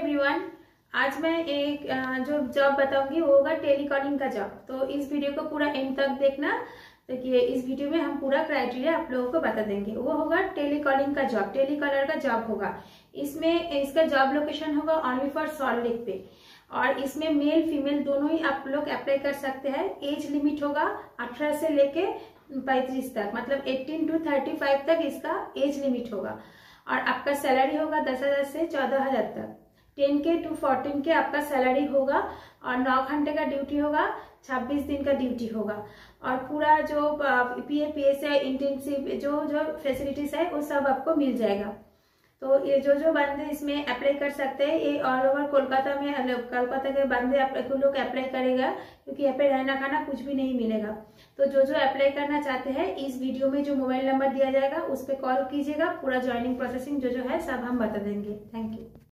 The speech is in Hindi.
एवरीवन आज मैं एक जो जॉब बताऊँगी वो होगा टेलीकॉलिंग का जॉब तो इस वीडियो को पूरा एंड तक देखना। देखिए, इस वीडियो में हम पूरा क्राइटेरिया आप लोगों को बता देंगे। वो होगा टेलीकॉलिंग का जॉब टेलीकॉलर का जॉब होगा। इसमें, इसका जॉब लोकेशन होगा ओनली फॉर सॉल्ट लेक पे। और इसमें मेल फीमेल दोनों ही आप लोग अप्लाई कर सकते हैं। एज लिमिट होगा अठारह से लेके पैंतीस तक। मतलब 18 टू 35 तक इसका एज लिमिट होगा। और आपका सैलरी होगा दस हज़ार से चौदह हज़ार तक। टेन के, टू फोर्टीन के आपका सैलरी होगा और नौ घंटे का ड्यूटी होगा, छब्बीस दिन का ड्यूटी होगा। और पूरा जो पी ए पी एस है इंटेंसिव जो जो फैसिलिटीज़ है, वो सब आपको मिल जाएगा। तो ये जो जो बंदे इसमें अप्लाई कर सकते हैं, ये ऑल ओवर कोलकाता में कोलकाता के बंदे आप लोग अप्लाई करेगा, क्योंकि यहाँ पे रहना खाना कुछ भी नहीं मिलेगा। तो जो जो अप्लाई करना चाहते हैं, इस वीडियो में जो मोबाइल नंबर दिया जाएगा, उस पर कॉल कीजिएगा, पूरा ज्वाइनिंग प्रोसेसिंग जो जो है, सब हम बता देंगे। Thank you